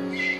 Yeah.